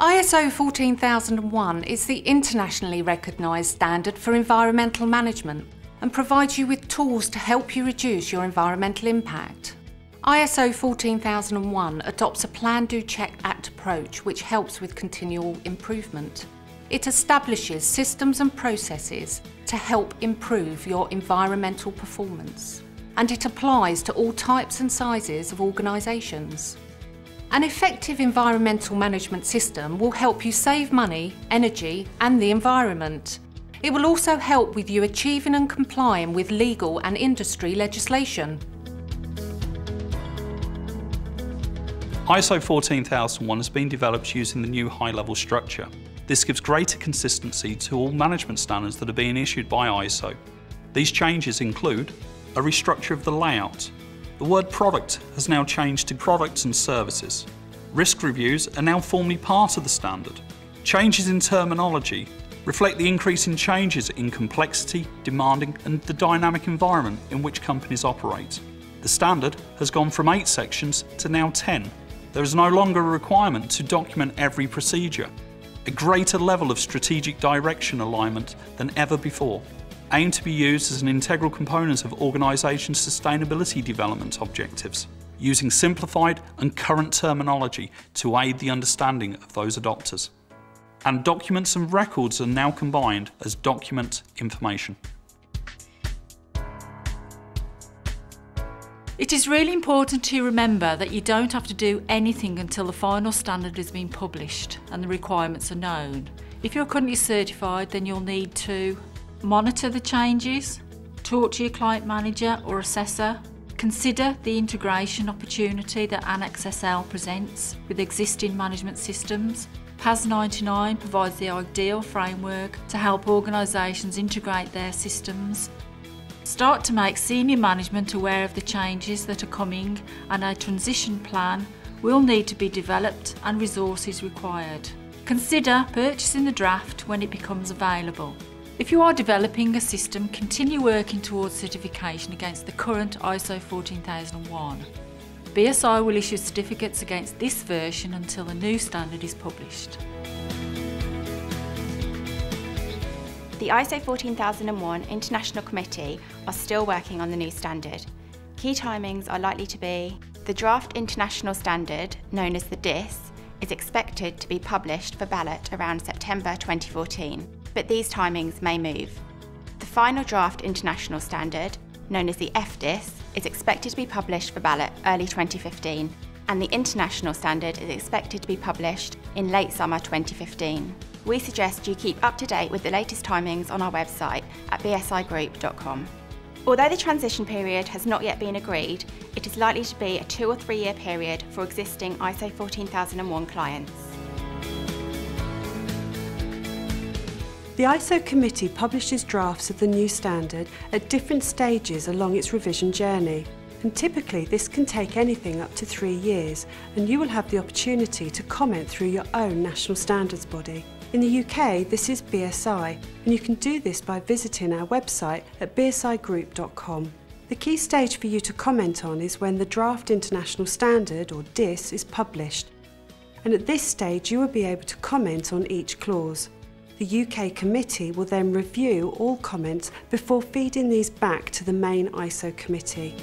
ISO 14001 is the internationally recognised standard for environmental management and provides you with tools to help you reduce your environmental impact. ISO 14001 adopts a plan, do, check, act approach which helps with continual improvement. It establishes systems and processes to help improve your environmental performance. And it applies to all types and sizes of organisations. An effective environmental management system will help you save money, energy and the environment. It will also help with you achieving and complying with legal and industry legislation. ISO 14001 has been developed using the new high-level structure. This gives greater consistency to all management standards that are being issued by ISO. These changes include a restructure of the layout, the word product has now changed to products and services. Risk reviews are now formally part of the standard. Changes in terminology reflect the increasing changes in complexity, demanding and the dynamic environment in which companies operate. The standard has gone from 8 sections to now 10. There is no longer a requirement to document every procedure. A greater level of strategic direction alignment than ever before aim to be used as an integral component of organisation sustainability development objectives, using simplified and current terminology to aid the understanding of those adopters. And documents and records are now combined as document information. It is really important to remember that you don't have to do anything until the final standard has been published and the requirements are known. If you're currently certified, then you'll need to Monitor the changes, talk to your client manager or assessor, consider the integration opportunity that Annex SL presents with existing management systems. PAS 99 provides the ideal framework to help organisations integrate their systems. Start to make senior management aware of the changes that are coming and a transition plan will need to be developed and resources required. Consider purchasing the draft when it becomes available. If you are developing a system, continue working towards certification against the current ISO 14001. BSI will issue certificates against this version until a new standard is published. The ISO 14001 International Committee are still working on the new standard. Key timings are likely to be the draft international standard, known as the DIS, is expected to be published for ballot around September 2014 but these timings may move. The final draft international standard, known as the FDIS, is expected to be published for ballot early 2015, and the international standard is expected to be published in late summer 2015. We suggest you keep up to date with the latest timings on our website at bsigroup.com. Although the transition period has not yet been agreed, it is likely to be a two or three year period for existing ISO 14001 clients. The ISO committee publishes drafts of the new standard at different stages along its revision journey. And typically this can take anything up to three years and you will have the opportunity to comment through your own national standards body. In the UK, this is BSI, and you can do this by visiting our website at bsigroup.com. The key stage for you to comment on is when the Draft International Standard, or DIS, is published. And at this stage, you will be able to comment on each clause. The UK committee will then review all comments before feeding these back to the main ISO committee.